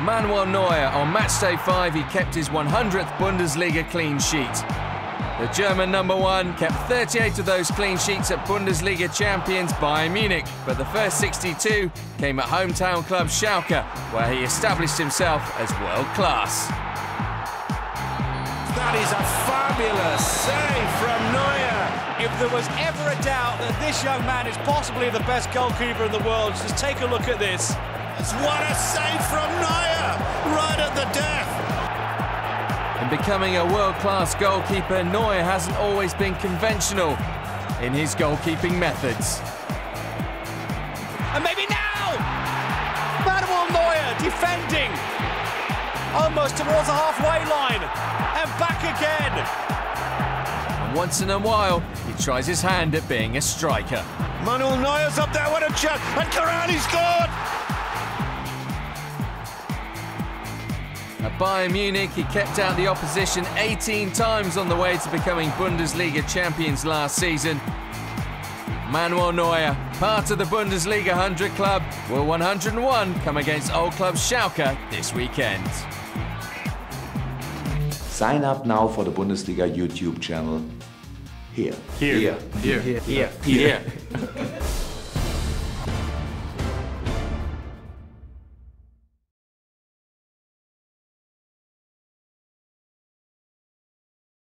Manuel Neuer on matchday 5 he kept his 100th Bundesliga clean sheet. The German number one kept 38 of those clean sheets at Bundesliga champions Bayern Munich, but the first 62 came at hometown club Schalke, where he established himself as world class. That is a fabulous save from Neuer. If there was ever a doubt that this young man is possibly the best goalkeeper in the world, just take a look at this. What a save from Neuer, In becoming a world-class goalkeeper, Neuer hasn't always been conventional in his goalkeeping methods. And maybe now! Manuel Neuer defending almost towards the halfway line and back again. And once in a while, he tries his hand at being a striker. Manuel Neuer's up there, what a chance, and Cavani scored! At Bayern Munich, he kept out the opposition 18 times on the way to becoming Bundesliga champions last season. Manuel Neuer, part of the Bundesliga 100 club, will 101 come against old club Schalke this weekend. Sign up now for the Bundesliga YouTube channel here. Here. Here. Here. Here. Here.